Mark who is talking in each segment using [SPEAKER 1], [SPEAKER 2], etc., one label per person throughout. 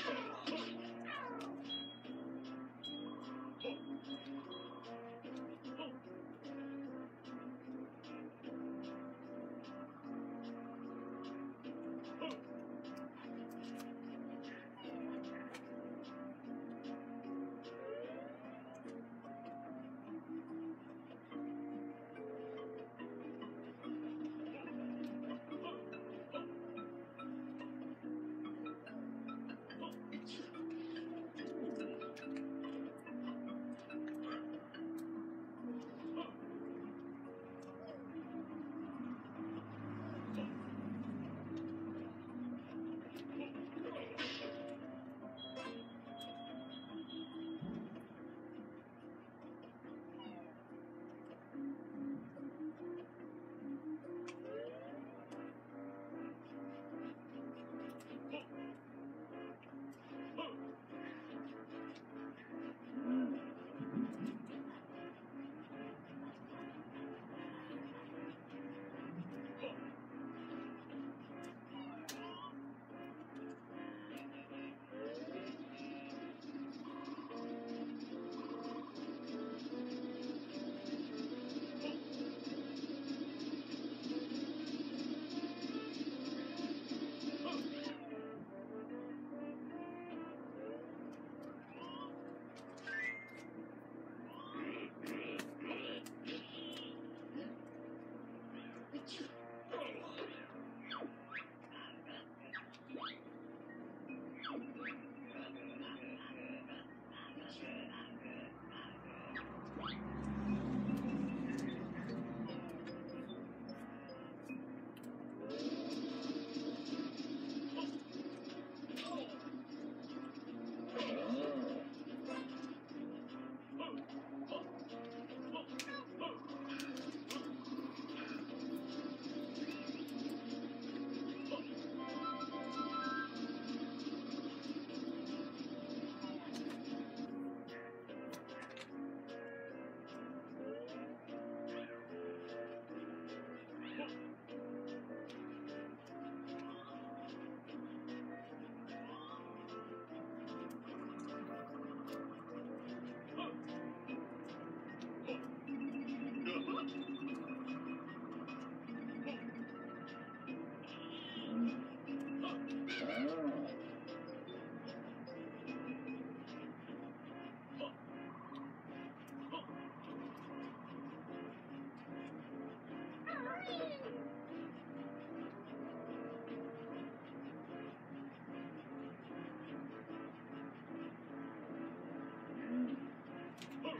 [SPEAKER 1] Oh. oh, oh.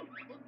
[SPEAKER 1] Oh,